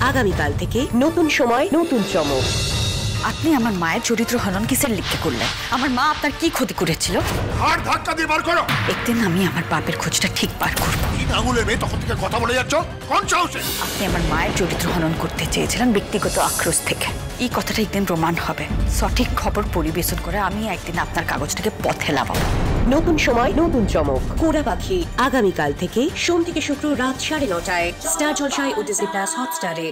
আগামীকাল থেকে নতুন সময় নতুন চমক। আপনি আমার মায়ের চরিত্র হনন কিসের লিখতে করলেন? আমার মা আপনার কি ক্ষতি করেছিল? আর ধাক্কা দিয়ে বার করো। একদিন আমি আমার বাপের খোঁজটা ঠিক পার করব। তিন মেয়ে তখন থেকে কথা বলে যাচ্ছ? কোন সাহসে? আপনি আমার মায়ের চরিত্র হনন করতে চেয়েছিলেন ব্যক্তিগত আক্রোশ থেকে। এই কথাটা একদিন প্রমাণ হবে। সঠিক খবর পরিবেশন করে আমি একদিন আপনার কাগজটাকে পথে লাগাবো নতুন সময় নতুন চমক। কোরা পাখি। আগামীকাল থেকে সোম থেকে শুক্র রাত সাড়ে নটায়। স্টার জলসায় ও ডিজনি প্লাস হটস্টারে।